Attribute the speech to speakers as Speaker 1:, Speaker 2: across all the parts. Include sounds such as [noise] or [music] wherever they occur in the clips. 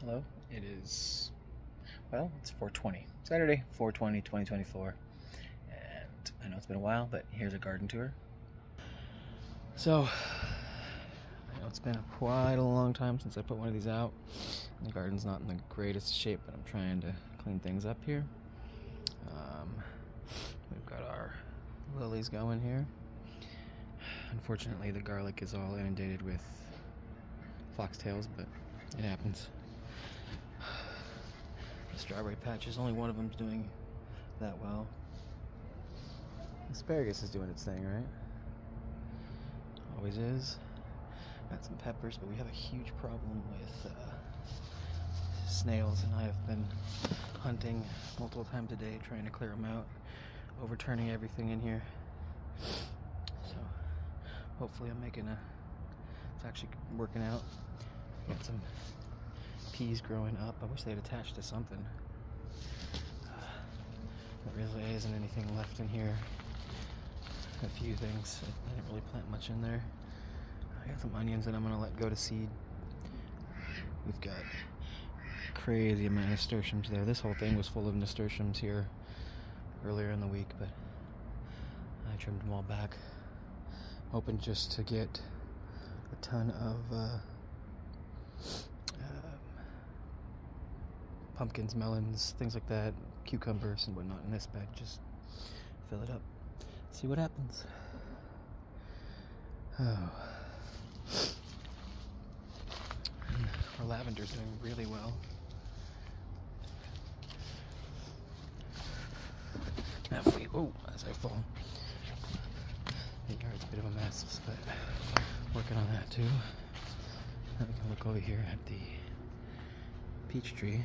Speaker 1: Hello. It is well, it's 420. Saturday, 420, 2024. And I know it's been a while, but here's a garden tour. So, I know it's been quite a long time since I put one of these out. The garden's not in the greatest shape, but I'm trying to clean things up here. Um, we've got our lilies going here. Unfortunately, the garlic is all inundated with foxtails, but it happens. Strawberry patches, only one of them's doing that well. Asparagus is doing its thing, right? Always is. Got some peppers, but we have a huge problem with uh, snails, and I have been hunting multiple times a day trying to clear them out, overturning everything in here. So hopefully I'm making a, it's actually working out. Got some peas growing up. I wish they'd attached to something. Uh, there really isn't anything left in here. A few things. I didn't really plant much in there. I got some onions that I'm gonna let go to seed. We've got crazy amount of nasturtiums there. This whole thing was full of nasturtiums here earlier in the week, but I trimmed them all back, hoping just to get a ton of uh, pumpkins, melons, things like that, cucumbers and whatnot in this bag. Just fill it up, see what happens. Oh. Our lavender's doing really well. Now we, oh, as I fall. The yard's a bit of a mess, but working on that too. Now we can look over here at the peach tree.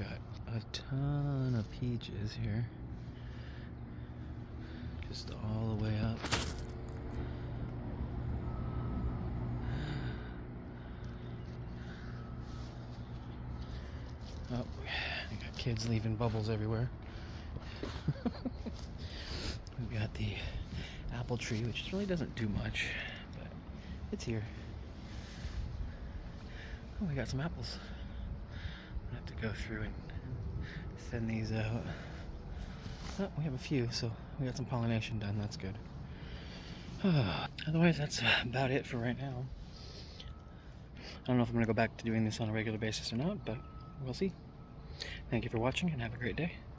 Speaker 1: Got a ton of peaches here. Just all the way up. Oh, we got kids leaving bubbles everywhere. [laughs] We've got the apple tree, which really doesn't do much, but it's here. Oh, we got some apples. I have to go through and thin these out. Oh, we have a few, so we got some pollination done. That's good. [sighs] Otherwise, that's about it for right now. I don't know if I'm going to go back to doing this on a regular basis or not, but we'll see. Thank you for watching and have a great day.